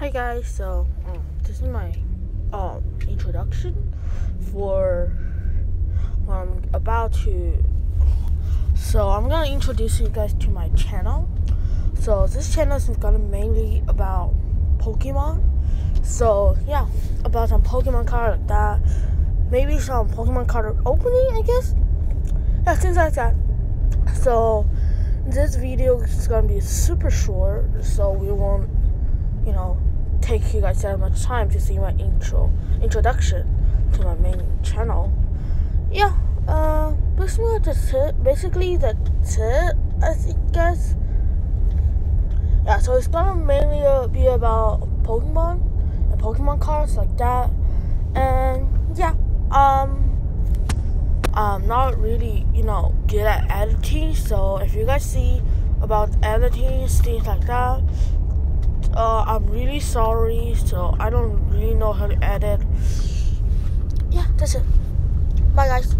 Hi guys, so um, this is my um, introduction for what I'm about to. So I'm gonna introduce you guys to my channel. So this channel is gonna mainly about Pokemon. So yeah, about some Pokemon card that. Maybe some Pokemon card opening, I guess. Yeah, things like that. So this video is gonna be super short, so we take you guys that much time to see my intro introduction to my main channel. Yeah, uh, basically that's it. Basically that's it. I think, guys. Yeah, so it's gonna mainly be about Pokemon and Pokemon cards like that, and yeah, um. I'm not really, you know, good at editing. So if you guys see about editing things like that, uh, I'm really sorry. So I don't really know how to edit. Yeah, that's it. Bye, guys.